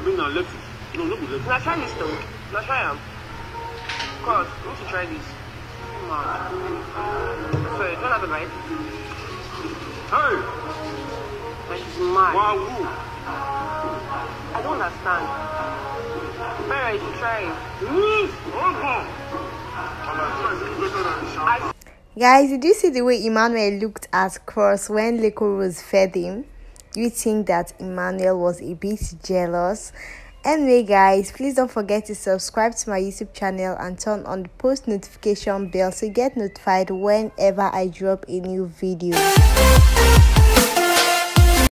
I bring down lettuce. No, no be. Now try this though. Now try them. God, you should try this. Come on. Sorry, don't have a bite. Hey! Like it's mad. Wow, woo. I don't understand. Mary, you should try it. Okay. I'm like, it's better than shawarma. I Guys, did you see the way Emmanuel looked at Cross when Liquorose fed him? Do you think that Emmanuel was a bit jealous? Anyway, guys, please don't forget to subscribe to my YouTube channel and turn on the post notification bell so you get notified whenever I drop a new video.